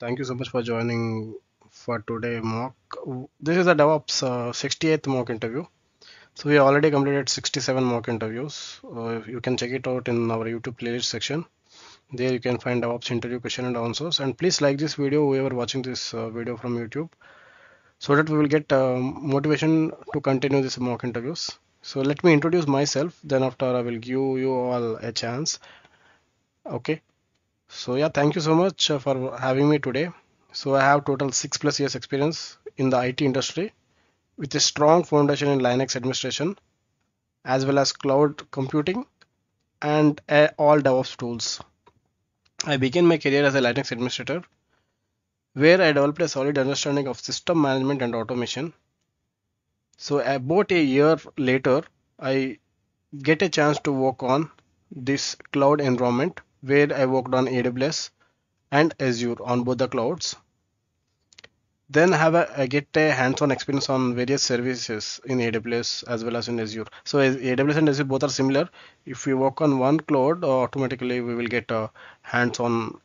Thank you so much for joining for today mock. This is a DevOps uh, 68th mock interview. So we already completed 67 mock interviews. Uh, you can check it out in our YouTube playlist section. There you can find DevOps interview question and answers. And please like this video, whoever watching this uh, video from YouTube, so that we will get uh, motivation to continue these mock interviews. So let me introduce myself. Then after I will give you all a chance. Okay. So yeah, thank you so much uh, for having me today. So I have total six plus years experience in the IT industry with a strong foundation in Linux administration as well as cloud computing and uh, all DevOps tools. I began my career as a Linux administrator where I developed a solid understanding of system management and automation. So about a year later, I get a chance to work on this cloud environment where I worked on AWS and Azure on both the clouds. Then have a, I get a hands-on experience on various services in AWS as well as in Azure. So AWS and Azure both are similar. If we work on one cloud, automatically we will get a hands-on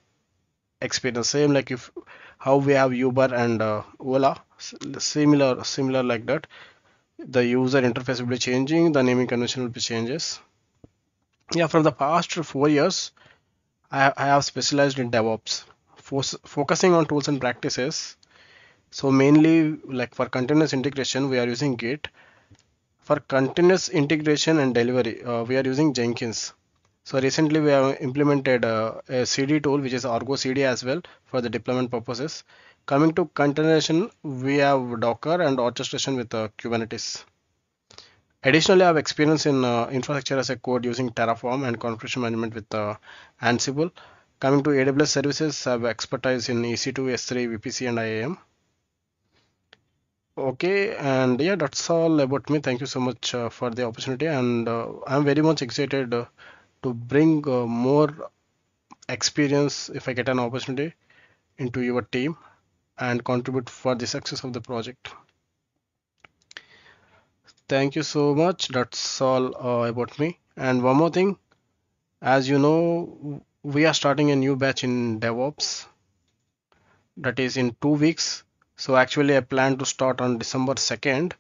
experience. Same like if how we have Uber and uh, Ola, similar similar like that. The user interface will be changing, the naming convention will be changes. Yeah, from the past four years, I, I have specialized in DevOps, focusing on tools and practices. So mainly like for continuous integration, we are using Git. For continuous integration and delivery, uh, we are using Jenkins. So recently we have implemented uh, a CD tool, which is Argo CD as well for the deployment purposes. Coming to containerization, we have Docker and orchestration with uh, Kubernetes. Additionally, I have experience in uh, infrastructure as a code using Terraform and configuration management with uh, Ansible. Coming to AWS services, I have expertise in EC2, S3, VPC, and IAM. Okay, and yeah, that's all about me. Thank you so much uh, for the opportunity, and uh, I'm very much excited uh, to bring uh, more experience if I get an opportunity into your team and contribute for the success of the project. Thank you so much. That's all uh, about me. And one more thing, as you know, we are starting a new batch in DevOps that is in two weeks. So actually I plan to start on December 2nd.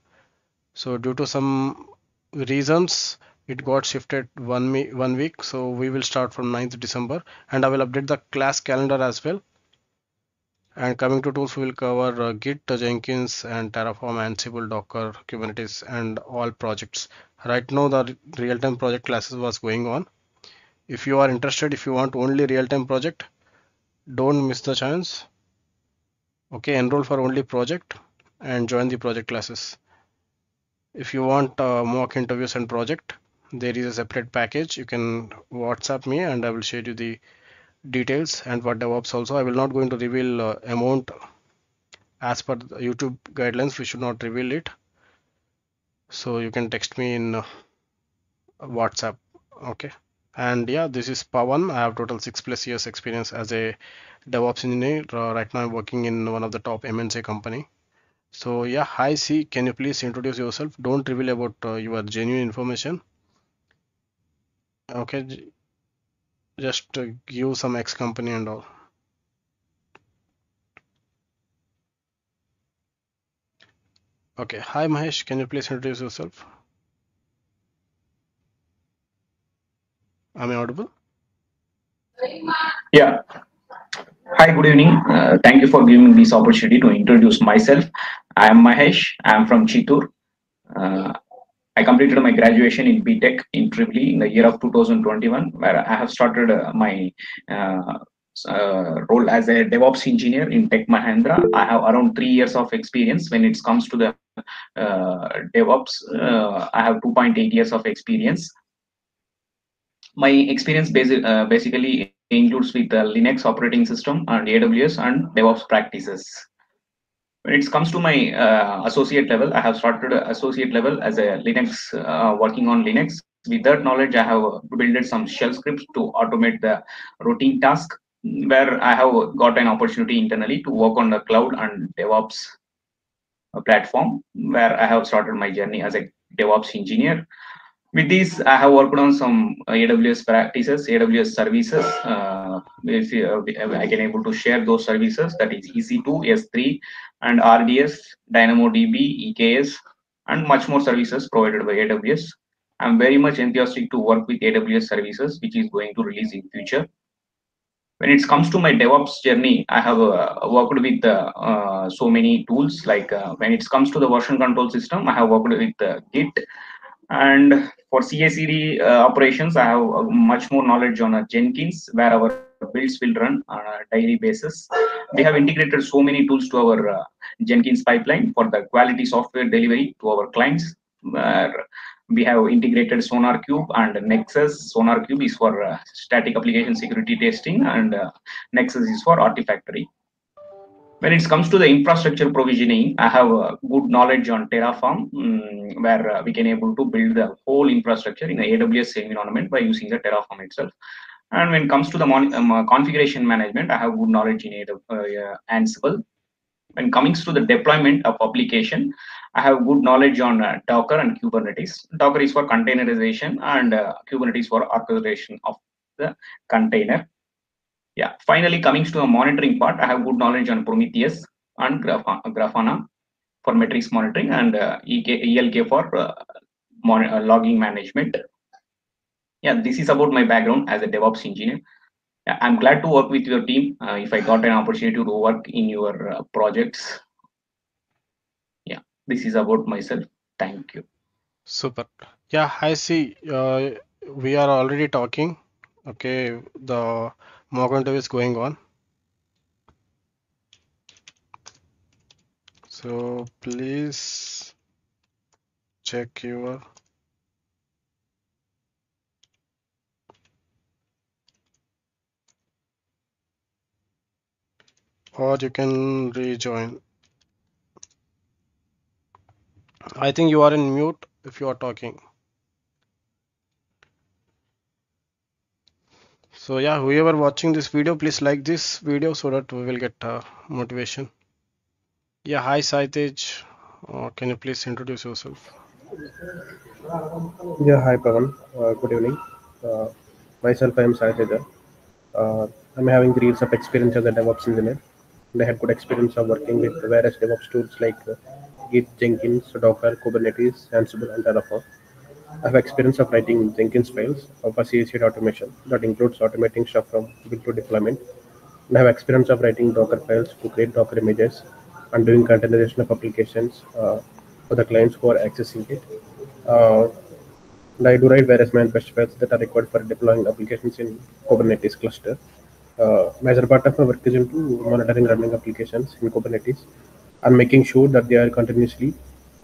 So due to some reasons, it got shifted one, one week. So we will start from 9th December and I will update the class calendar as well and coming to tools, we will cover uh, Git, Jenkins, and Terraform, Ansible, Docker, Kubernetes, and all projects. Right now, the real-time project classes was going on. If you are interested, if you want only real-time project, don't miss the chance. Okay, enroll for only project and join the project classes. If you want uh, mock interviews and project, there is a separate package. You can WhatsApp me and I will share you the details and for DevOps also. I will not going to reveal uh, amount as per YouTube guidelines. We should not reveal it. So you can text me in uh, WhatsApp. Okay. And yeah, this is Pawan. I have total six plus years experience as a DevOps engineer. Uh, right now I'm working in one of the top MNC company. So yeah, hi C, can you please introduce yourself? Don't reveal about uh, your genuine information. Okay, just to give some X company and all. Okay, hi Mahesh, can you please introduce yourself? Am I audible? Yeah. Hi, good evening. Uh, thank you for giving me this opportunity to introduce myself. I am Mahesh. I am from Chittoor. Uh, I completed my graduation in BTech in Tirupati in the year of 2021, where I have started uh, my uh, uh, role as a DevOps engineer in Tech Mahindra. I have around three years of experience when it comes to the uh, DevOps. Uh, I have 2.8 years of experience. My experience basi uh, basically includes with the Linux operating system and AWS and DevOps practices when it comes to my uh, associate level i have started associate level as a linux uh, working on linux. With that knowledge i have built some shell scripts to automate the routine task where i have got an opportunity internally to work on the cloud and devops uh, platform where i have started my journey as a devops engineer With this, I have worked on some uh, AWS practices, AWS services. Uh, if uh, I can able to share those services, that is EC2, S3, and RDS, DynamoDB, EKS, and much more services provided by AWS. I'm very much enthusiastic to work with AWS services, which is going to release in future. When it comes to my DevOps journey, I have uh, worked with uh, uh, so many tools. Like uh, when it comes to the version control system, I have worked with Git. And for CI/CD uh, operations, I have much more knowledge on Jenkins, where our builds will run on a daily basis. We have integrated so many tools to our Jenkins pipeline for the quality software delivery to our clients. Where we have integrated SonarQube and Nexus. SonarQube is for uh, static application security testing, and uh, Nexus is for Artifactory. When it comes to the infrastructure provisioning, I have uh, good knowledge on Terraform, um, where uh, we can able to build the whole infrastructure in the AWS environment by using the Terraform itself. And when it comes to the um, uh, configuration management, I have good knowledge in uh, Ansible. When coming to the deployment of application, I have good knowledge on uh, Docker and Kubernetes. Docker is for containerization and uh, Kubernetes for orchestration of the container. Yeah, finally coming to the monitoring part, I have good knowledge on Prometheus and Grafana for metrics monitoring and uh, EK, ELK for uh, uh, logging management. Yeah, this is about my background as a DevOps engineer. Yeah, I'm glad to work with your team. Uh, if I got an opportunity to work in your projects, Yeah, this is about myself thank you super yeah i see uh, we are already talking okay the mock interview is going on so please check your or you can rejoin I think you are in mute if you are talking. So yeah, whoever watching this video, please like this video so that we will get uh, motivation. Yeah, hi Saitej. Uh, can you please introduce yourself? Yeah, hi Pavan. Uh, good evening. Uh, myself, I am Saitej. Uh, I'm having three years of experience as a DevOps engineer. And I had good experience of working with various DevOps tools like uh, Git, Jenkins, Docker, Kubernetes, Ansible, and Terraform. I have experience of writing Jenkins files for CI/CD automation that includes automating stuff from build to deployment. And I have experience of writing Docker files to create Docker images and doing containerization of applications uh, for the clients who are accessing it. Uh, and I do write various manifest files that are required for deploying applications in Kubernetes cluster. Uh, major part of my work is into monitoring running applications in Kubernetes and making sure that they are continuously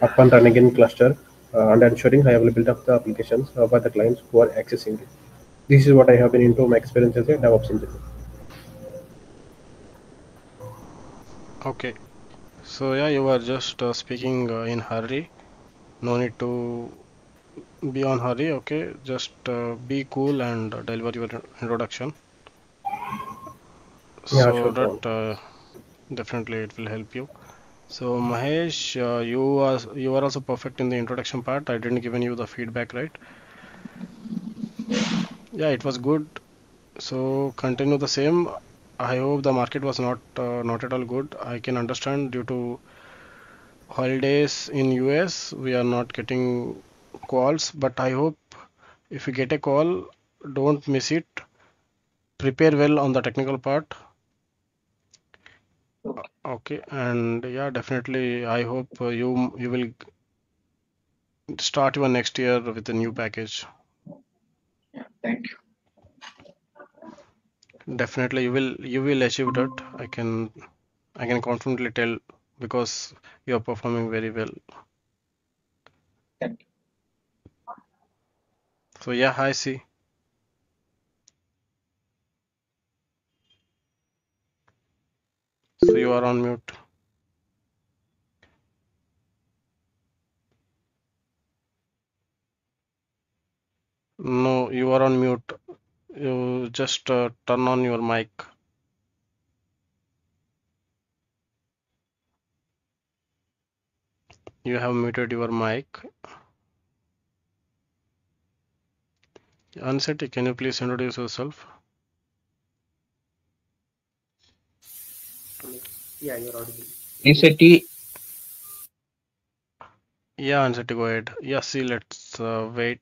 up and running in cluster and ensuring high availability of the applications uh, by the clients who are accessing it. This is what I have been into my experience as a DevOps engineer. Okay, so yeah, you were just uh, speaking uh, in hurry. No need to be on hurry. Okay, just uh, be cool and deliver your introduction. Yeah, so sure, that uh, definitely it will help you. So Mahesh, uh, you are you are also perfect in the introduction part. I didn't given you the feedback, right? Yeah, it was good. So continue the same. I hope the market was not uh, not at all good. I can understand due to holidays in US, we are not getting calls. But I hope if you get a call, don't miss it. Prepare well on the technical part Okay, and yeah, definitely. I hope uh, you you will start your next year with a new package. Yeah, thank you. Definitely, you will you will achieve that. I can I can confidently tell because you are performing very well. Thank you. So yeah, I see. So you are on mute. No, you are on mute. You just uh, turn on your mic. You have muted your mic. Anseti, can you please introduce yourself? Yeah, you're audible. Aniseti, Yeah, Anseti, go ahead. Yeah, see, let's uh, wait.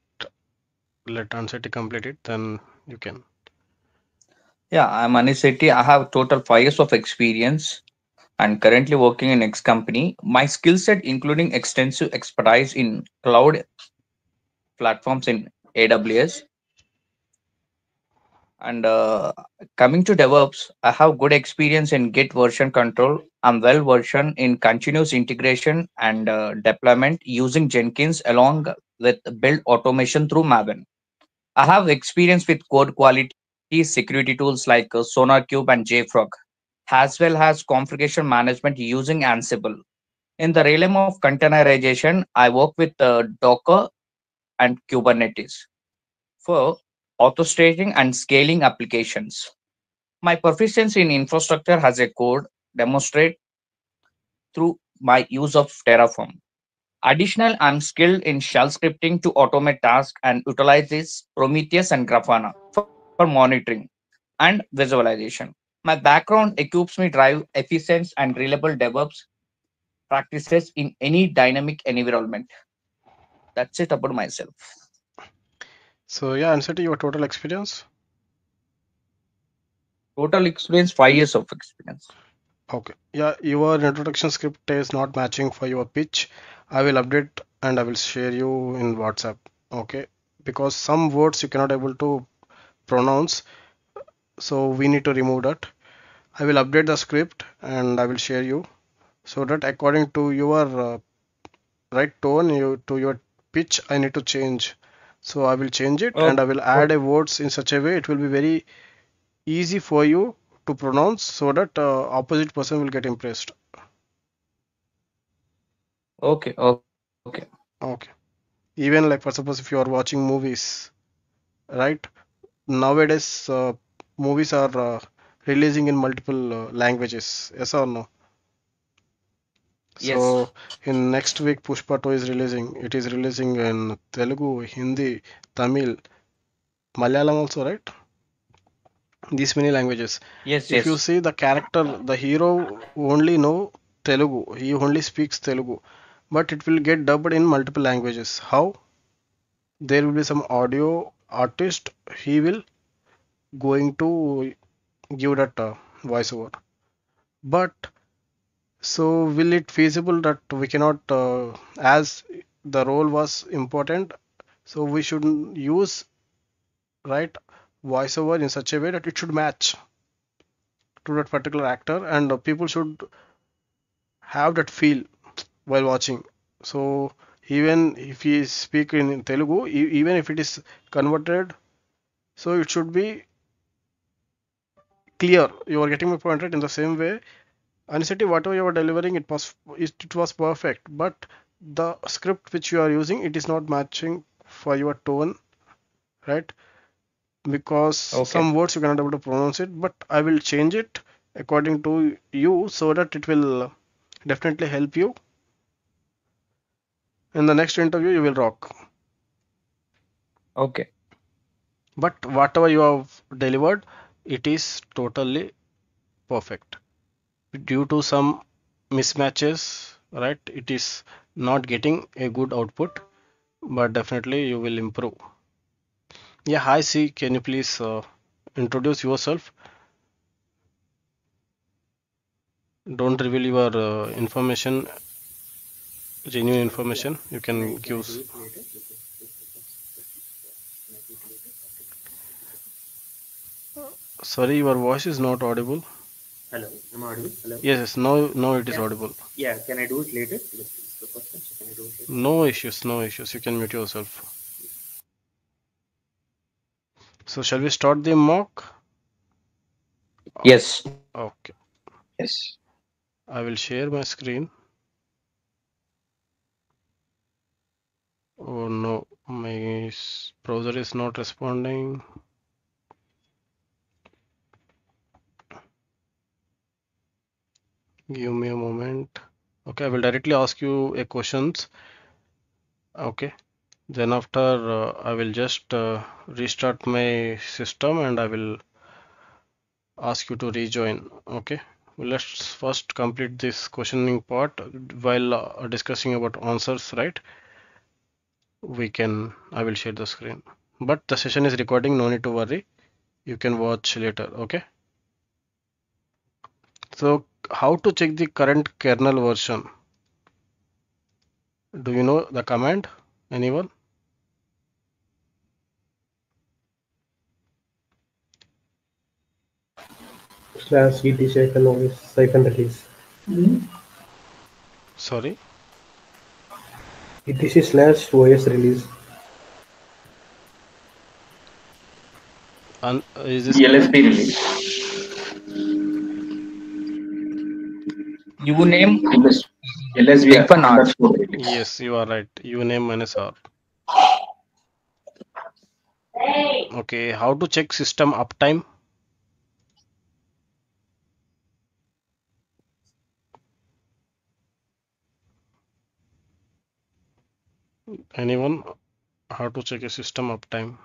Let Anseti complete it, then you can. yeah, I'm Aniseti. I have total five years of experience and currently working in X company. My skill set including extensive expertise in cloud platforms in AWS. And uh, coming to DevOps, I have good experience in Git version control. I'm well versed in continuous integration and uh, deployment using Jenkins along with build automation through Maven. I have experience with code quality security tools like uh, SonarQube and JFrog, as well as configuration management using Ansible. In the realm of containerization, I work with uh, Docker and Kubernetes for orchestrating and scaling applications. My proficiency in infrastructure as a code demonstrate through my use of Terraform. Additional, I'm skilled in shell scripting to automate tasks and utilizes Prometheus and Grafana for, for monitoring and visualization. My background equips me drive efficient and reliable DevOps practices in any dynamic environment. That's it about myself. So, yeah, Anseti, your total experience? Total experience, five years of experience. Okay. Yeah, your introduction script is not matching for your pitch. I will update and I will share you in WhatsApp. Okay. Because some words you cannot able to pronounce. So we need to remove that. I will update the script and I will share you so that according to your uh, right tone, you to your pitch, I need to change. So I will change it Oh, and I will add a words in such a way it will be very easy for you to pronounce so that uh, opposite person will get impressed. okay, okay, okay. Okay. Even like for suppose if you are watching movies, right? Nowadays, uh, movies are uh, releasing in multiple uh, languages. Yes or no? Yes, So in next week, Pushpa 2 is releasing. It is releasing in Telugu, Hindi, Tamil, Malayalam also, right? These many languages. yes, If you see the character, the hero only know Telugu. He only speaks Telugu, but it will get dubbed in multiple languages. How? There will be some audio artist. He will going to give that uh, voiceover. But so will it feasible that we cannot, uh, as the role was important, so we should use right voiceover in such a way that it should match to that particular actor and uh, people should have that feel while watching. So even if he speak in Telugu, even if it is converted, so it should be clear. You are getting my point, right? In the same way, Aniseti, whatever you are delivering, it was it, it was perfect, but the script which you are using, it is not matching for your tone, right? Because okay, some words you cannot able to pronounce it, but I will change it according to you so that it will definitely help you. In the next interview, you will rock. okay. But whatever you have delivered, it is totally perfect. Due to some mismatches, right? It is not getting a good output, but definitely you will improve. Yeah, hi, C. Can you please uh, introduce yourself? Don't reveal your uh, information, genuine information. You can s- Sorry, your voice is not audible. Hello, am I audible? Hello. Yes, yes. Now, now it is Yeah, audible. yeah. Can I do it later? Yes, please. The question. So can I do it later? No issues, no issues. You can mute yourself. So, shall we start the mock? Yes, Okay. yes. I will share my screen. Oh no, my browser is not responding. Give me a moment. Okay, I will directly ask you a questions. Okay. then after uh, I will just uh, restart my system and I will ask you to rejoin. Okay. Let's first complete this questioning part while uh, discussing about answers right? We can I will share the screen. But the session is recording no need to worry. You can watch later. Okay. So how to check the current kernel version do you know the command anyone slash etc hyphen OS hyphen release. Hmm? sorry etc slash OS release. and uh, is this ELSP release. You name LS, LSV Hyphen R. Yes, you are right. Uname minus R. Okay, how to check system uptime? Anyone? How to check a system uptime?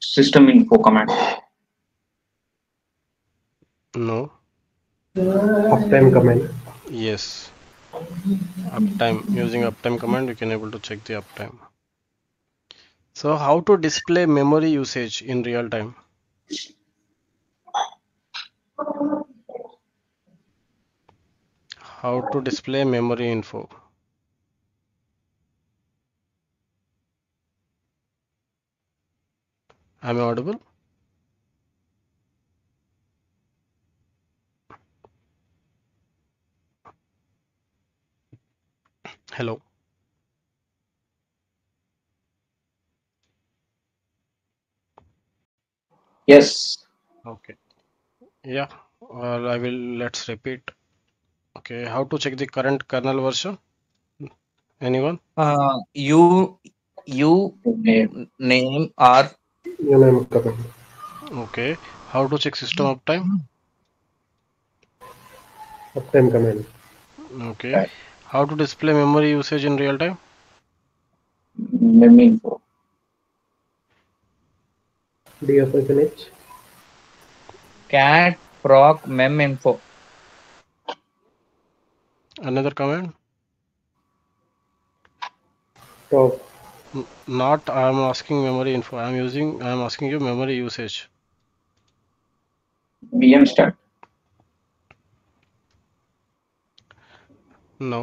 System info command. No. Uptime command. Yes. Uptime. Using uptime command, you can able to check the uptime. So how to display memory usage in real time? How to display memory info? I'm I audible? Hello. Yes. Okay. Yeah. Well, I will. Let's repeat. Okay. How to check the current kernel version? Anyone? uh, you you Name. name or Uname. Okay. How to check system uptime? Uptime command. Okay. Right. How to display memory usage in real time? Mem info. df hyphen h. cat proc mem info. Another command? Top. Not I am asking memory info. I am using I am asking you memory usage. VM stat. No.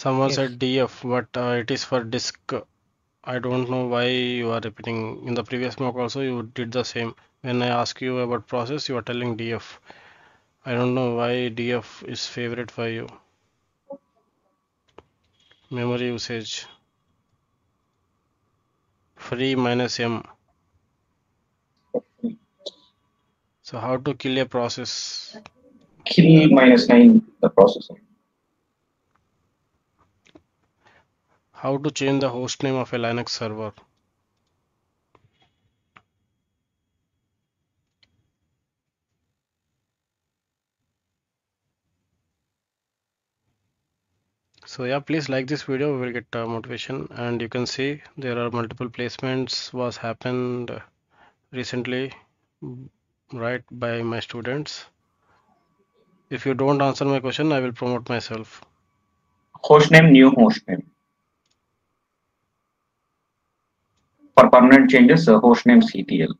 Someone Yes. said DF, but uh, it is for disk. I don't know why you are repeating. In the previous mock also you did the same. When I ask you about process, you are telling DF. I don't know why DF is favorite for you. Memory usage. Free minus M. So how to kill a process? Kill minus nine the processor. How to change the host name of a Linux server? So yeah, please like this video. We will get uh, motivation, and you can see there are multiple placements was happened recently, right by my students. If you don't answer my question, I will promote myself. Hostname, new hostname. For permanent changes, uh, hostname CTL.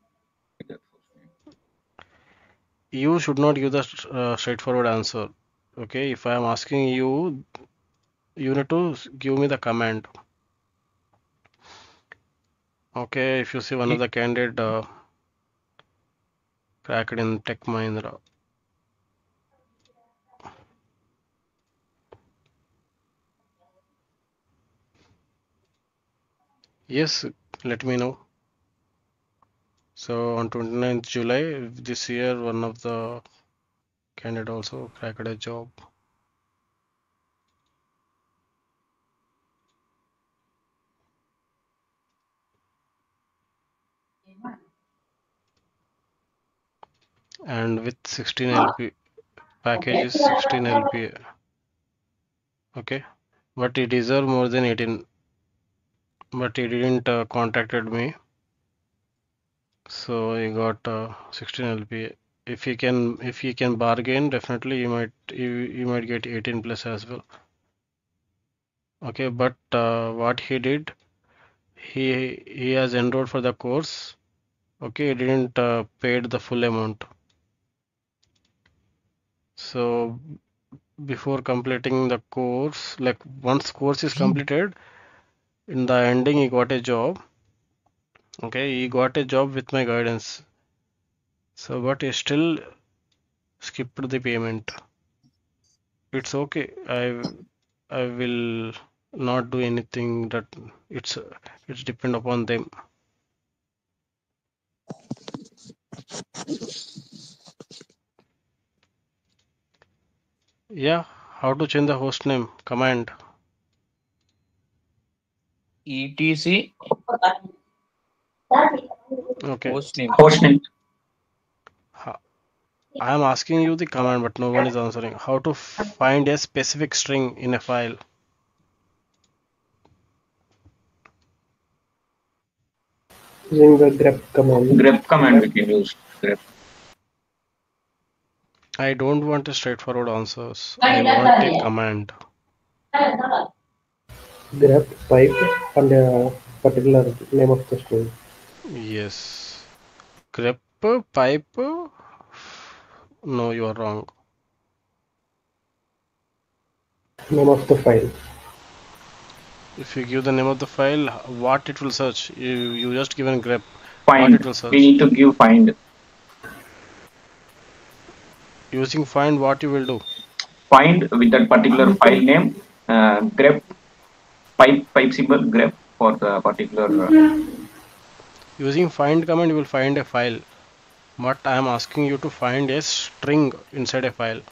You should not give the uh, straightforward answer. Okay, if I am asking you, you need to give me the command. Okay, if you see one of the candidate uh, cracked in Tech Mahindra. Yes, let me know. So on 29th July this year, one of the candidate also cracked a job. And with 16 ah. LP, package is 16 LPA. Okay, but he deserve more than 18. But he didn't uh, contacted me, so he got uh, 16 LPA. If he can, if he can bargain, definitely he might, he might get 18 plus as well. Okay, but uh, what he did, he he has enrolled for the course. Okay, he didn't uh, paid the full amount. So before completing the course, like once course is completed, in the ending he got a job. Okay, he got a job with my guidance. So but he still skipped the payment. It's okay. I I will not do anything that it's it's depend upon them. Yeah, how to change the host name command. Etc Okay, host name Host name. Ha- I am asking you the command, but no one is answering. How to find a specific string in a file? Using the grep command. grep command we can use. Grep. I don't want a straightforward answers. I want a command. Grep pipe and a particular name of the string. Yes. grep pipe. No, you are wrong. Name of the file. If you give the name of the file, what it will search? You you just given grep. Find. it will search? We need to give find. Using find, what you will do? Find with that particular file name. Uh, grep. Pipe pipe symbol grep for the particular. Uh, Using find command, you will find a file. But I am asking you to find a string inside a file.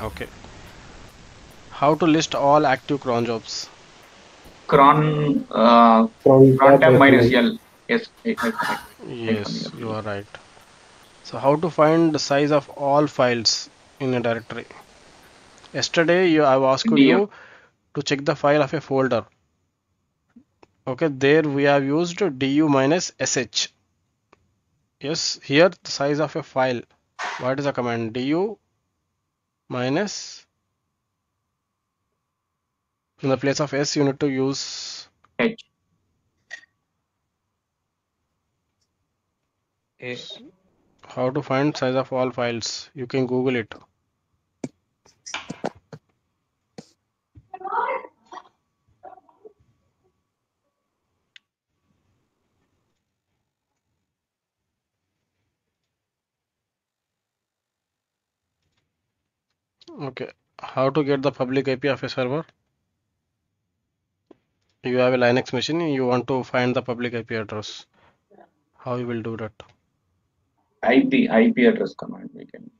Okay. How to list all active cron jobs? cron. Uh, From cron tab minus. L. Yes. yes, yes. Yes, you are right. So how to find the size of all files in a directory? Yesterday you I've asked Du. you to check the file of a folder. Okay, there we have used du minus sh. Yes, here the size of a file. What is the command? du minus in the place of s you need to use H. a how to find size of all files. You can Google it. Okay, how to get the public IP of a server? You have a Linux machine, you want to find the public IP address. How you will do that? IP IP address command we can.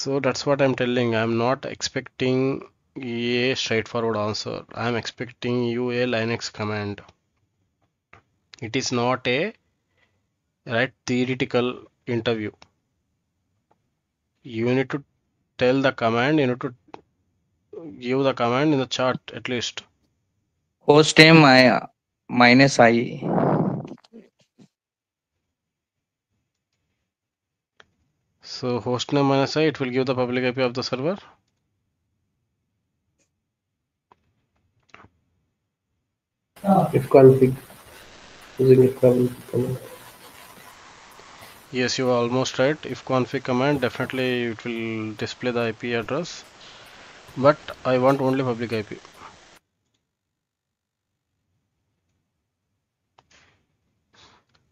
So that's what I'm telling. I'm not expecting a straightforward answer. I'm expecting you a Linux command. It is not a right theoretical interview. You need to tell the command, you need to give the command in the chat at least. host name I, minus i So hostname minus i, it will give the public IP of the server. Ah, if config. Using if config command. Yes, you are almost right. If config command, definitely it will display the IP address. But I want only public IP.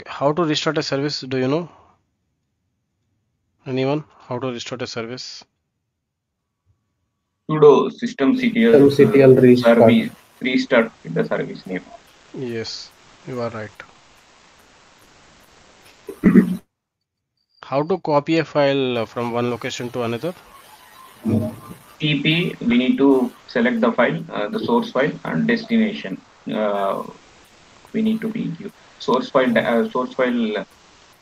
How to restart a service? Do you know? Anyone? How to restart a service? sudo systemctl Systemctl uh, restart. service restart with the service name. Yes, you are right. How to copy a file from one location to another? CP we need to select the file, uh, the source file and destination. Uh, we need to be give source file uh, source file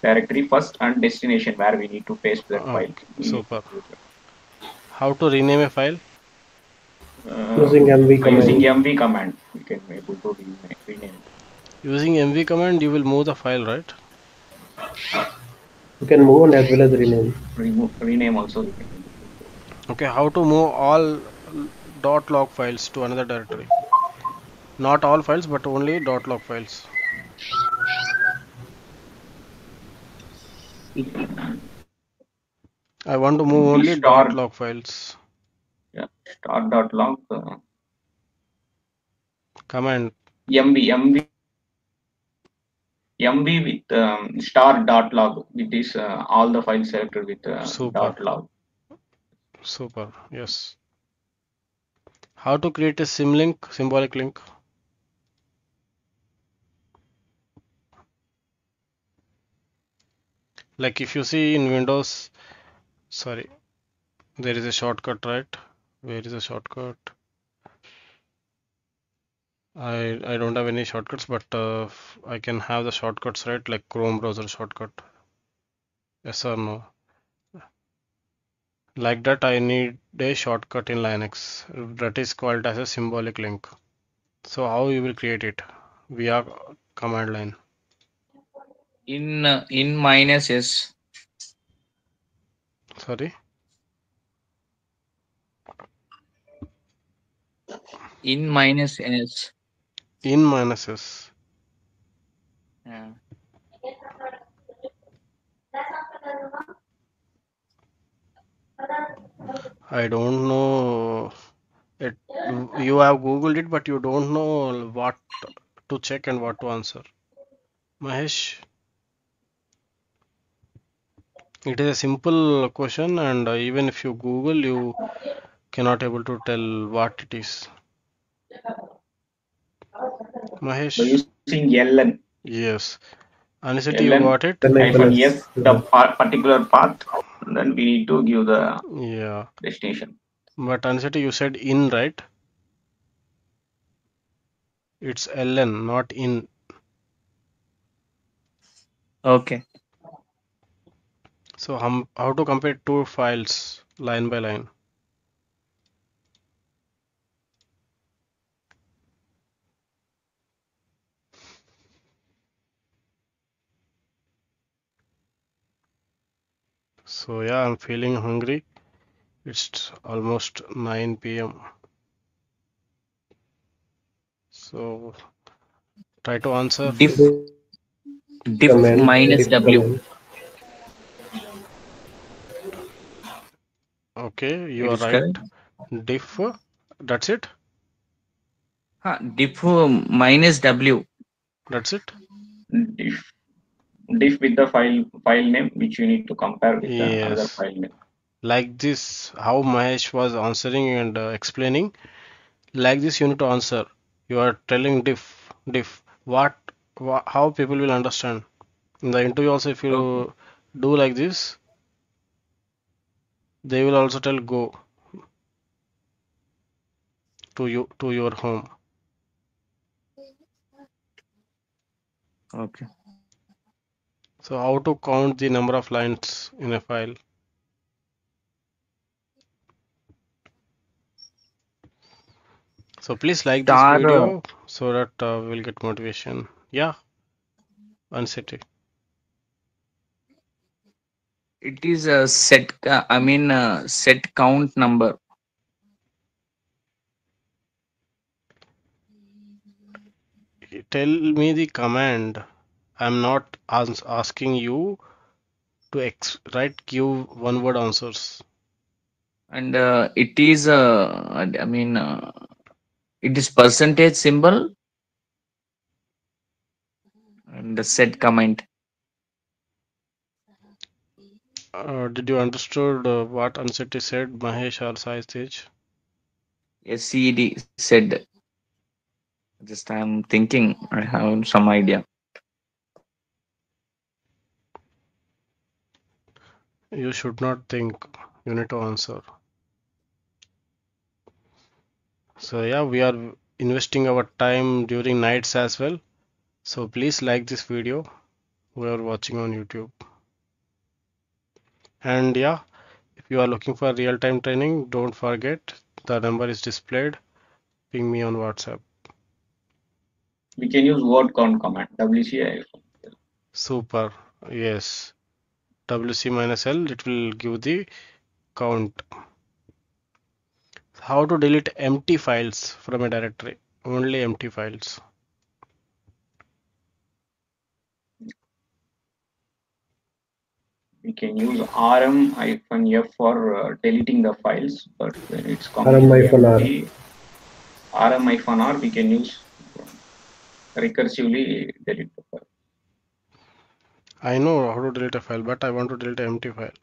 directory first and destination where we need to paste that file. Okay, We need super. to do that. How to rename a file? Uh, Using MV by using command. MV command, we can be able to rename. rename. Using MV command, you will move the file, right? You can move and as well as rename. Remove, rename also. we can do. Okay, how to move all dot log files to another directory? Not all files, but only dot log files. I want to move only dot log files. Yeah, start dot log uh, Command. MV MV MV with um, star dot log with this uh, all the files selected with uh, Super. dot log. Super. Yes. How to create a symlink, symbolic link? Like if you see in Windows, sorry, there is a shortcut, right? Where is the shortcut? I I don't have any shortcuts, but uh, I can have the shortcuts, right? Like Chrome browser shortcut. Yes or no? Like that, I need a shortcut in Linux that is called as a symbolic link. So how you will create it? Via command line. In uh, in minus s. Sorry. In minus s. In minus s. Yeah. I don't know it. You have Googled it, but you don't know what to check and what to answer. Mahesh, it is a simple question, and uh, even if you Google, you cannot able to tell what it is. Mahesh, using ln yes. Aniseti, you ln got it? Then I yes the pa- particular path, then we need to give the Yeah. destination. But Aniseti, you said in, right? It's ln, not in. Okay. So hum, how to compare two files line by line? So yeah, I'm feeling hungry. It's almost 9 p.m. So try to answer. Diff diff minus diff w. Okay, you It are right. correct. Diff, that's it. Huh, diff uh, minus w. That's it. Diff diff with the file file name which you need to compare with the another Yes. file name. Like this, how Mahesh was answering and uh, explaining. Like this, you need to answer. You are telling diff, diff. What, wha how people will understand. In the interview also, if you do like this, they will also tell go to you to your home. Okay. So how to count the number of lines in a file? So please like this uh, video so that uh, we'll get motivation. Yeah, Anseti. It is a set. uh, I mean, uh, set count number. Tell me the command. I'm not as asking you to ex write give one word answers. and uh, it is uh, i mean uh, it is percentage symbol and the set comment Uh, did you understood uh, what Anseti said, Mahesh or Sai Tej? sced said just i'm thinking i have some idea You should not think. You need to answer. So yeah, we are investing our time during nights as well. So please like this video we are watching on YouTube. And yeah, if you are looking for real-time training, don't forget the number is displayed. Ping me on WhatsApp. We can use word count command, WCI. Super. Yes. WC minus L, it will give the count. How to delete empty files from a directory? Only empty files. We can use rm hyphen f for uh, deleting the files, but when it's RM hyphen R. completely rm hyphen r, we can use recursively delete the file. I know how to delete a file, but I want to delete an empty file.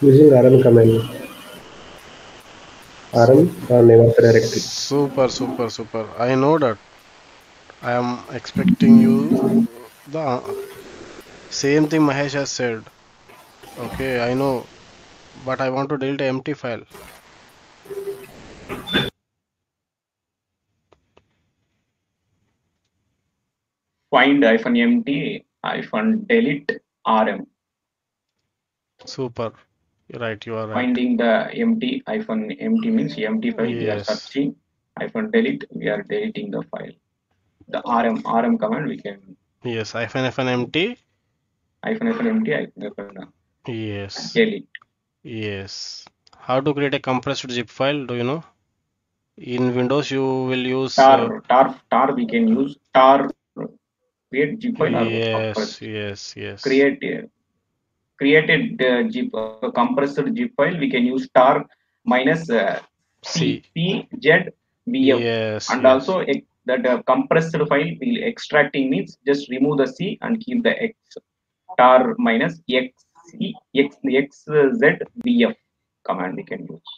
Using rm command. rm uh, name of directory. Super, super, super. I know that. I am expecting you the same thing Mahesh has said. Okay, I know, but I want to delete empty file. Find hyphen empty hyphen delete rm. Super. You're right, you are right. Finding the empty hyphen empty means empty file Yes. we are searching hyphen delete we are deleting the file. The rm rm command we can Yes, hyphen hyphen empty. hyphen hyphen empty hyphen hyphen Yes, yes. How to create a compressed zip file? Do you know? In Windows, you will use. tar uh, tar tar we can use tar create zip file or yes, yes, yes. create uh, created uh, zip uh, compressed zip file we can use tar minus uh, C. p z bf Yes, and yes. also ex- that uh, compressed file will extracting means just remove the c and keep the x tar minus x c x x uh, bf command we can use.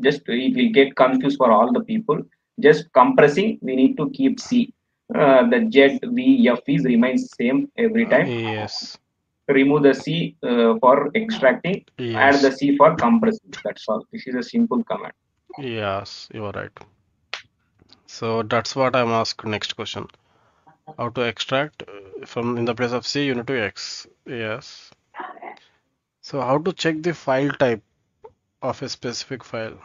Just it will get confused for all the people. Just compressing we need to keep c. Uh, the z v f is remains same every time. Yes, remove the c uh, for extracting. Add the c for compressing. That's all. This is a simple command. Yes, you are right. So that's what I'm asked next question. How to extract uh, from in the place of C, you need to X. Yes. So how to check the file type of a specific file?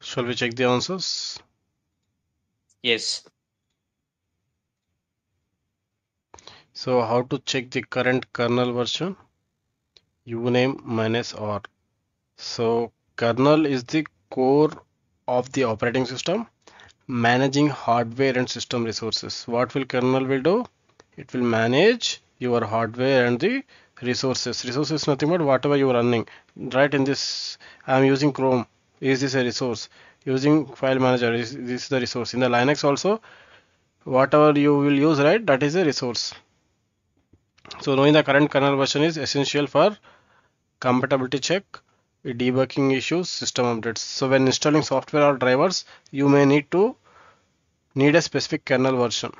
Shall we check the answers? Yes. So how to check the current kernel version? Uname minus R. So kernel is the core of the operating system managing hardware and system resources. What will kernel will do? It will manage your hardware and the resources. Resources nothing but whatever you are running. Right in this, I am using Chrome. Is this a resource? Using file manager is this the resource? In the Linux also, whatever you will use, right? That is a resource. So knowing the current kernel version is essential for compatibility check, debugging issues, system updates. So when installing software or drivers, you may need to need a specific kernel version.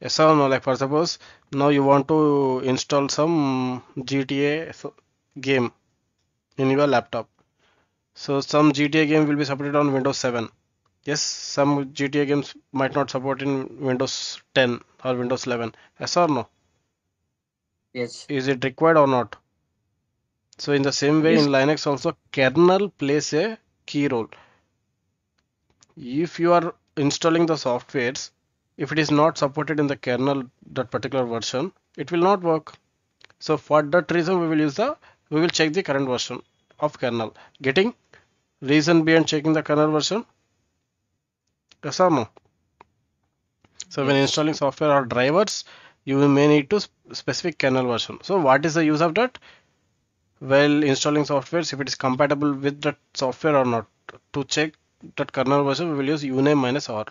Yes or no? Like for suppose now you want to install some GTA game in your laptop. So some GTA game will be supported on Windows 7. Yes, some GTA games might not support in Windows 10 or Windows 11. Yes or no? Yes. is it required or not? So in the same way Yes. in linux also kernel plays a key role. If you are installing the softwares if it is not supported in the kernel that particular version it will not work. So for that reason we will use the we will check the current version of kernel. Getting reason behind checking the kernel version? Yes or no? So when installing software or drivers you may need to specific kernel version. So what is the use of that? Well, installing softwares if it is compatible with that software or not. To check that kernel version we will use uname minus r.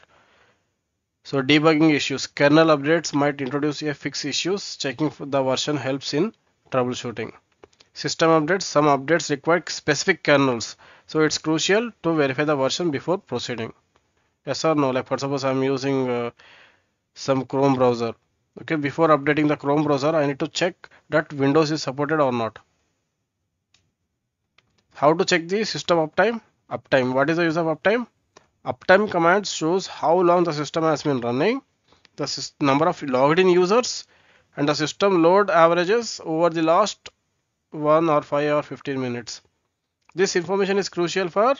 So debugging issues. Kernel updates might introduce a fix issues. Checking for the version helps in troubleshooting. System updates. Some updates require specific kernels. So it's crucial to verify the version before proceeding. Yes or no? Like for suppose I'm using uh, some Chrome browser. Okay, before updating the Chrome browser, I need to check that Windows is supported or not. How to check the system uptime? Uptime. What is the use of uptime? Uptime command shows how long the system has been running, the number of logged in users, and the system load averages over the last 1 or 5 or 15 minutes. This information is crucial for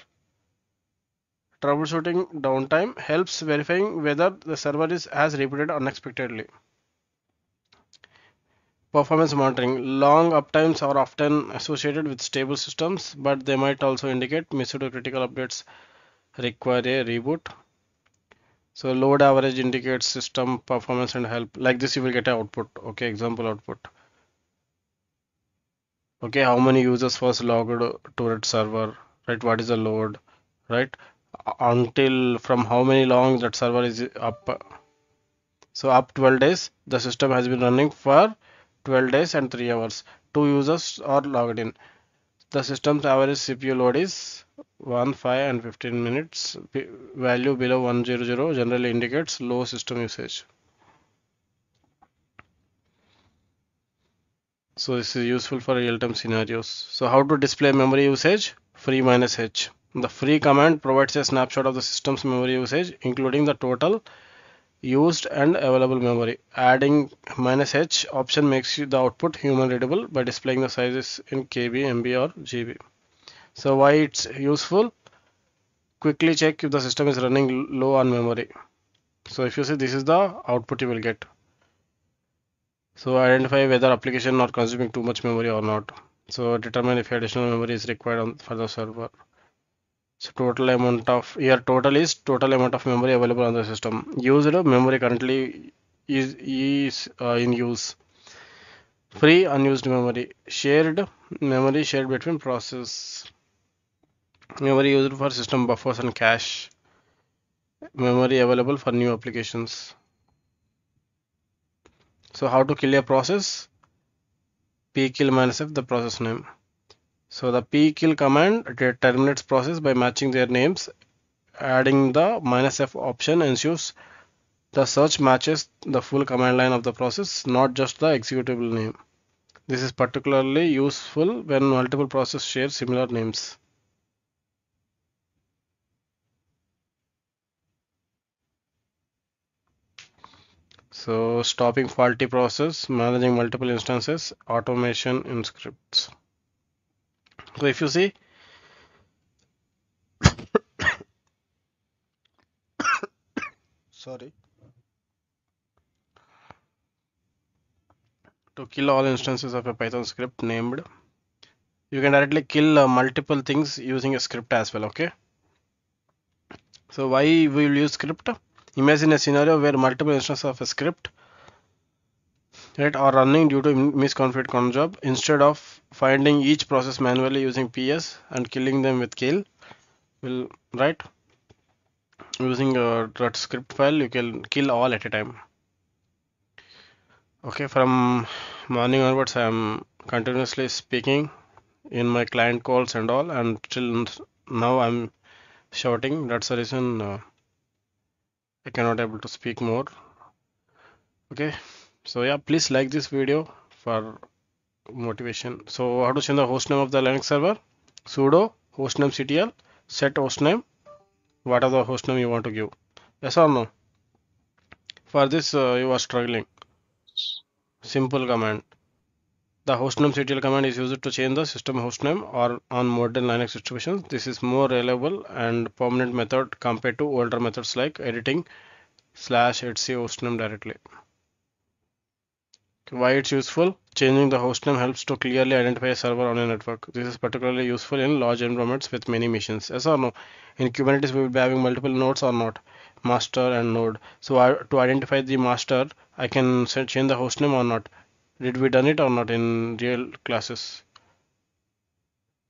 troubleshooting downtime, helps verifying whether the server is has rebooted unexpectedly. Performance monitoring. Long uptimes are often associated with stable systems, but they might also indicate missed or critical updates require a reboot. So load average indicates system performance and help. Like this you will get an output. Okay, example output. Okay, how many users was logged to that server, right? What is the load, right? Until from how many long that server is up. So up 12 days, the system has been running for 12 days and 3 hours. Two users are logged in. The system's average CPU load is 1, 5 and 15 minutes. value below 100 generally indicates low system usage. So this is useful for real-time scenarios. So how to display memory usage? Free minus h. The free command provides a snapshot of the system's memory usage, including the total used and available memory. Adding minus h option makes the output human readable by displaying the sizes in KB, MB or GB. So why it's useful? Quickly check if the system is running low on memory. So if you see this is the output you will get. So identify whether application not consuming too much memory or not. So determine if additional memory is required on, for the server. So total amount of here total is total amount of memory available on the system. Used memory currently is is uh, in use. Free unused memory. Shared memory shared between process. Memory used for system buffers and cache. Memory available for new applications. So how to kill a process? pkill minus f the process name. So the pkill command terminates process by matching their names. Adding the minus f option ensures the search matches the full command line of the process, not just the executable name. This is particularly useful when multiple processes share similar names. So stopping faulty process, managing multiple instances, automation in scripts. So if you see, sorry, to kill all instances of a Python script named, you can directly kill uh, multiple things using a script as well. Okay. So why we will use script? Imagine a scenario where multiple instances of a script right, are running due to misconfigured cron job. Instead of finding each process manually using PS and killing them with kill, will right using a that script file you can kill all at a time. Okay, from morning onwards I am continuously speaking in my client calls and all and till now I'm shouting that's the reason uh, I cannot able to speak more okay so yeah please like this video for motivation. So how to change the hostname of the Linux server? sudo hostname ctl set hostname what are the hostname you want to give. Yes or no? For this uh, you are struggling. Simple command. The hostname ctl command is used to change the system hostname or on modern Linux distributions. This is more reliable and permanent method compared to older methods like editing slash etc hostname directly. Why it's useful? Changing the hostname helps to clearly identify a server on a network. This is particularly useful in large environments with many machines. Yes or no? In Kubernetes, we will be having multiple nodes or not? Master and node. So I, to identify the master, I can change the hostname or not did we done it or not in real classes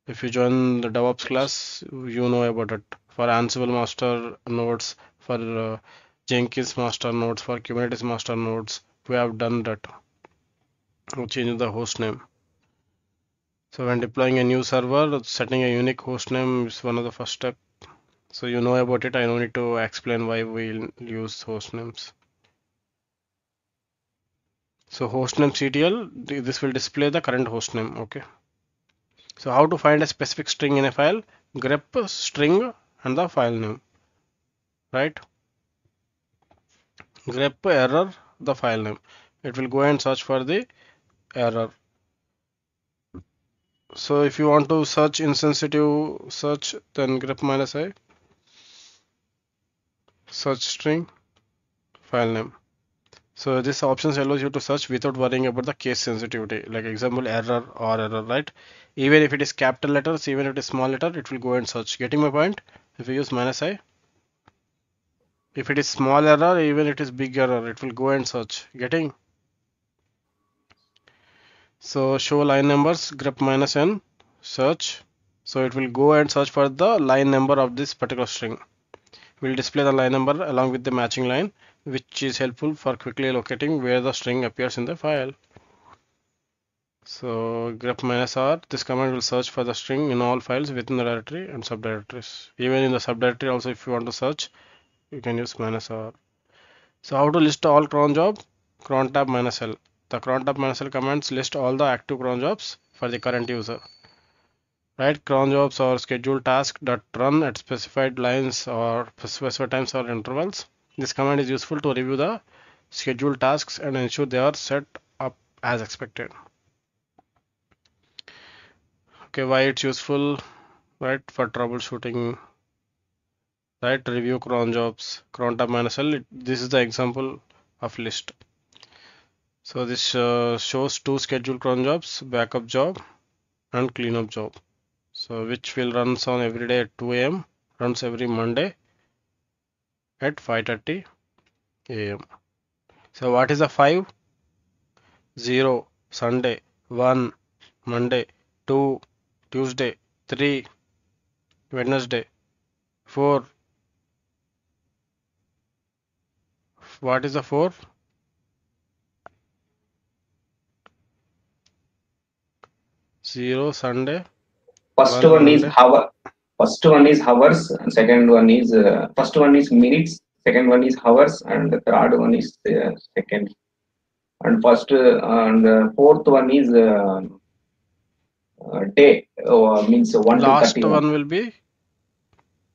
if you join the DevOps class you know about it for Ansible master nodes for uh, Jenkins master nodes for Kubernetes master nodes we have done that we change the host name so when deploying a new server setting a unique host name is one of the first step So you know about it. I don't need to explain why we'll use host names. So hostname CTL, th- this will display the current hostname. Okay. So how to find a specific string in a file? grep string and the file name. Right? grep error the file name. It will go and search for the error. So if you want to search insensitive search, then grep minus i search string file name. So this options allows you to search without worrying about the case sensitivity. Like example error or error, right? Even if it is capital letters, even if it is small letter, it will go and search. Getting my point? If you use minus i, if it is small error, even it is big error, it will go and search. Getting? So show line numbers, grep minus n, search. So it will go and search for the line number of this particular string. Will display the line number along with the matching line, which is helpful for quickly locating where the string appears in the file. So grep minus r, this command will search for the string in all files within the directory and subdirectories. Even in the subdirectory also if you want to search, you can use minus r. So how to list all cron job? Cron tab minus l. The cron minus l commands list all the active cron jobs for the current user. Right, cron jobs or scheduled tasks run at specified lines or specified times or intervals. This command is useful to review the scheduled tasks and ensure they are set up as expected. Okay, why it's useful, right? For troubleshooting, right? Review cron jobs, cron l. It, this is the example of list. So this uh, shows two scheduled cron jobs, backup job and cleanup job. So which will runs on every day at 2 a.m. runs every Monday at 5:30 a.m. So what is the 5? 0 Sunday 1 Monday 2 Tuesday 3 Wednesday 4 what is the 4 0 Sunday First One one is hour. First one is hours. and Second one is uh, first one is minutes. Second one is hours, and the third one is uh, second. And first uh, and uh, fourth one is uh, uh, day. Uh, means one last to one will be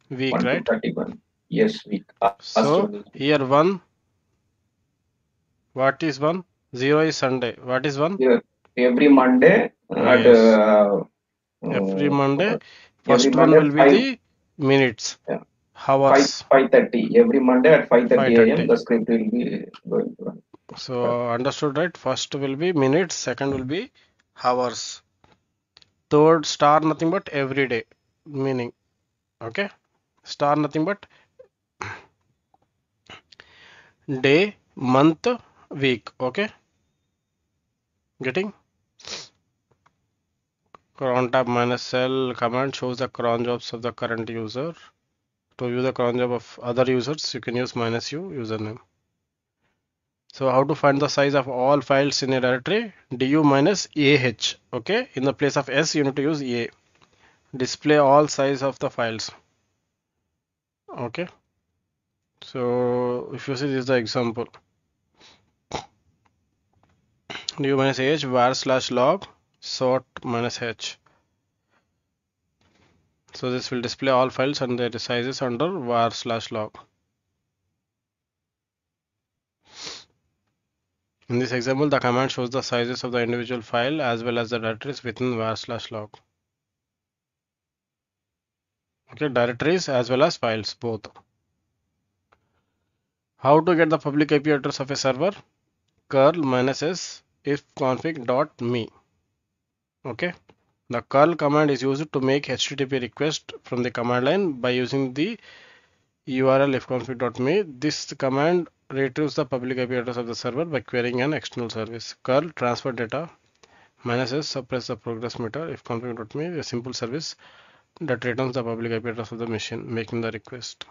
week One right thirty-one. Yes, week. Uh, so one here 1 what is 1 0 is Sunday what is 1 every Monday at Yes. uh, every Monday every first one Monday will be five- the minutes Yeah. hours five five thirty every Monday at five thirty a.m. The script will be going to run. so understood right first will be minutes second will be hours third star nothing but every day meaning okay star nothing but day month week okay getting cron tab minus l command shows the cron jobs of the current user. To view the cron job of other users you can use minus u username. So how to find the size of all files in a directory? Du minus ah okay? In the place of s you need to use a. Display all size of the files okay? So if you see this is the example. Du minus h var slash log sort minus h. So this will display all files and their sizes under var slash log. In this example the command shows the sizes of the individual file as well as the directories within var slash log. Okay directories as well as files both. How to get the public IP address of a server? Curl minus s if config dot me okay. The curl command is used to make http request from the command line by using the url ifconfig.me this command retrieves the public IP address of the server by querying an external service. Curl transfer data minus s suppress the progress meter if config.me a simple service that returns the public IP address of the machine making the request.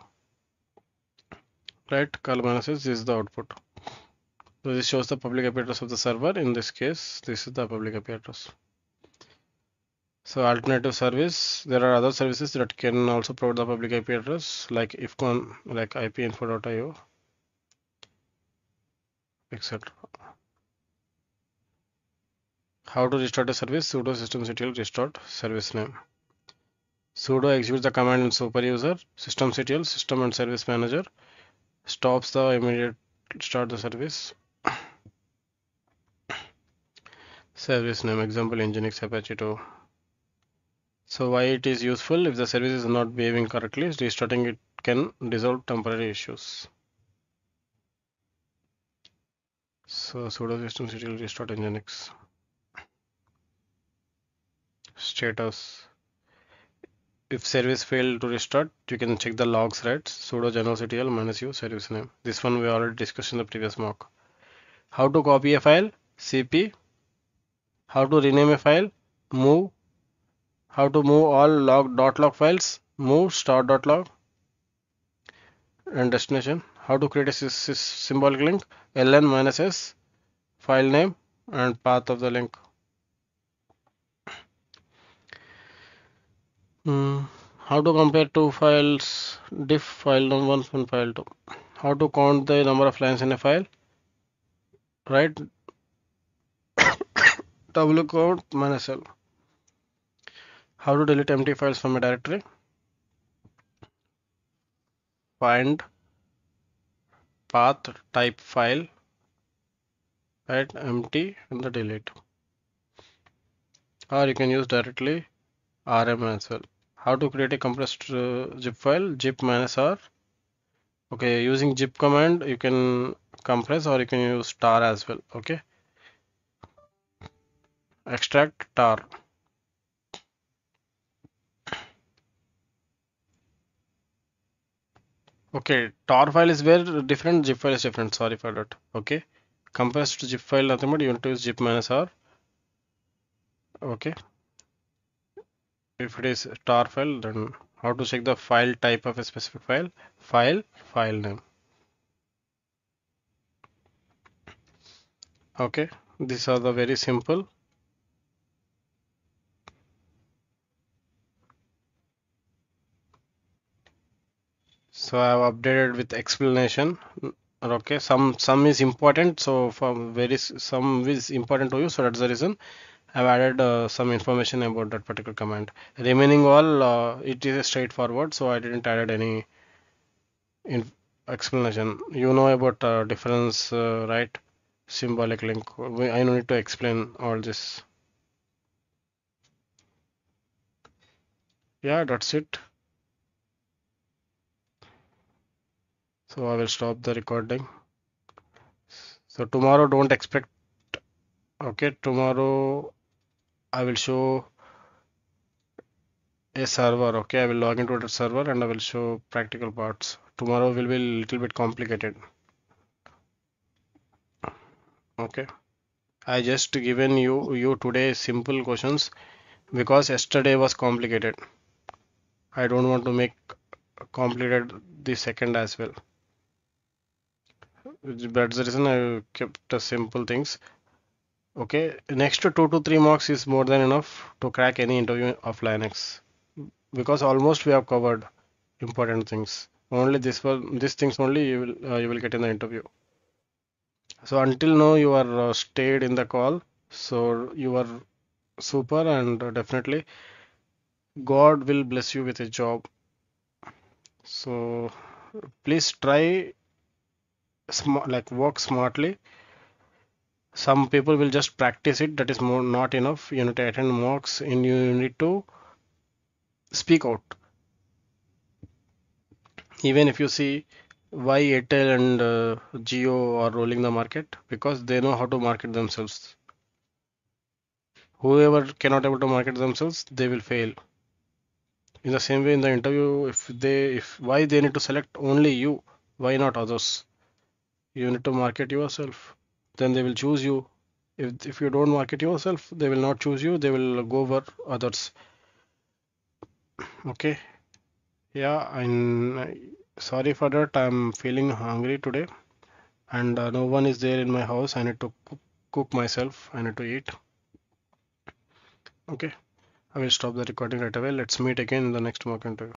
Right curl minus s is the output. So this shows the public IP address of the server. In this case this is the public IP address So alternative service, there are other services that can also provide the public IP address like ifcon, like ipinfo.io, etc. How to restart a service? sudo systemctl restart service name. sudo executes the command in superuser, systemctl, system and service manager, stops the immediate start the service. Service name, example Nginx Apache 2. So why it is useful? If the service is not behaving correctly, restarting it can resolve temporary issues. So sudo systemctl restart Nginx. Status. If service failed to restart, you can check the logs, right? sudo journalctl minus u service name. This one we already discussed in the previous mock. How to copy a file? cp. How to rename a file? move how to move all log dot log files. Move start dot log. And destination. How to create a symbolic link. Ln minus s file name and path of the link. Mm, how to compare two files diff file one and file two. How to count the number of lines in a file. Right. W count minus l how to delete empty files from a directory. Find path type file right empty and the delete. Or you can use directly rm as well. How to create a compressed uh, zip file? Zip minus r. Okay using zip command you can compress or you can use tar as well. Okay. Extract tar Okay, tar file is where different, zip file is different. Sorry for that. Okay, compressed zip file nothing but you want to use zip minus r. Okay, if it is tar file, then how to check the file type of a specific file? File, file name. Okay, these are the very simple so I have updated with explanation. Okay some some is important so for very some is important to you so that's the reason. I've added uh, some information about that particular command. Remaining all uh, it is straightforward so I didn't add any in explanation. You know about uh, difference right? Symbolic link. I don't need to explain all this. Yeah that's it so I will stop the recording. So tomorrow don't expect okay tomorrow I will show a server okay I will log into the server and I will show practical parts. Tomorrow will be a little bit complicated. Okay. I just given you you today simple questions because yesterday was complicated. I don't want to make complicated the second as well that's the reason I kept the simple things. Okay next to two to three marks is more than enough to crack any interview of Linux. Because almost we have covered important things. Only this one these things only you will uh, you will get in the interview. So until now you are uh, stayed in the call. So you are super and definitely God will bless you with a job. So please try smart like work smartly. Some people will just practice it. That is more not enough. You need to attend mocks and you need to speak out. Even if you see why Airtel and uh, Jio are rolling the market because they know how to market themselves. Whoever cannot able to market themselves they will fail. In the same way in the interview if they if why they need to select only you why not others you need to market yourself. Then they will choose you. If, if you don't market yourself they will not choose you. They will go over others. Okay? Yeah i'm sorry for that. I'm feeling hungry today. And uh, no one is there in my house. I need to cook, cook myself. I need to eat. Okay? I will stop the recording right away. Let's meet again in the next mock interview.